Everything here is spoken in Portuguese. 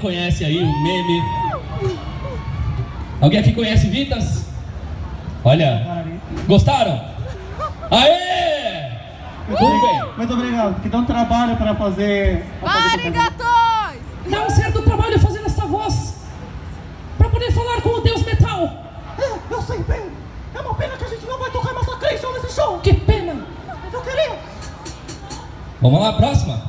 Conhece aí o meme? Alguém aqui conhece Vitas? Olha, gostaram? Aê! Muito bem. Muito obrigado, que dá um trabalho para fazer. pra Pare! Dá um certo trabalho fazer essa voz para poder falar com o Deus Metal. É, eu sei bem. É uma pena que a gente não vai tocar Massacration nesse show. Que pena! Eu queria. Vamos lá, próxima.